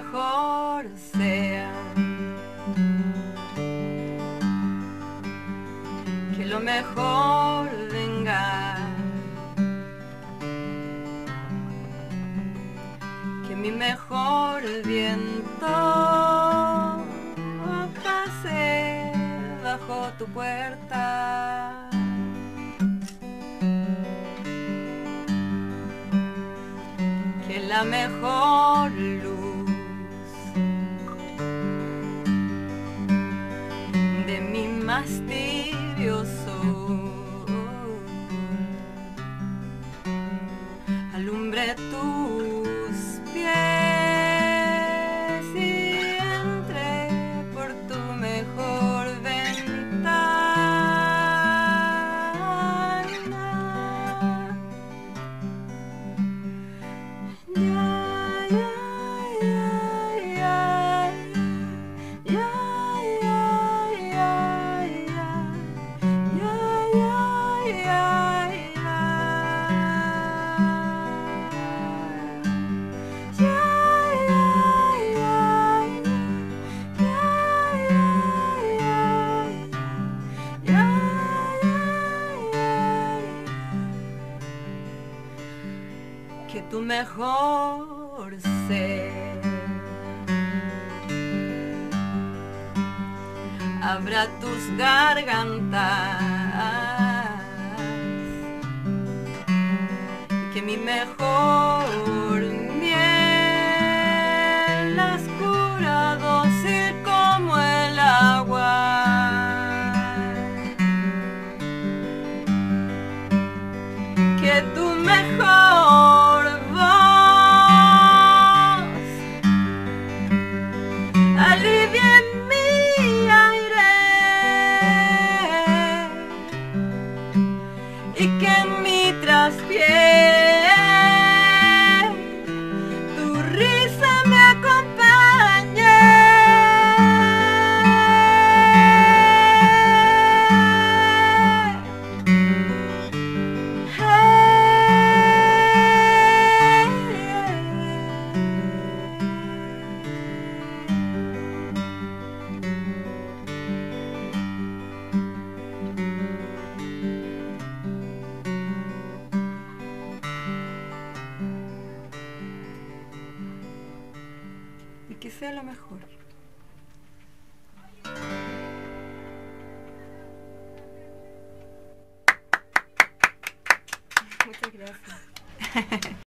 mejor sea. Que lo mejor venga. Que mi mejor viento pase bajo tu puerta. Que la mejor luz fastidioso. Alumbre tu tu mejor ser. Abra tus gargantas que mi mejor miel las cura dócil como el agua. Que tu mejor Y que sea lo mejor. Muchas gracias.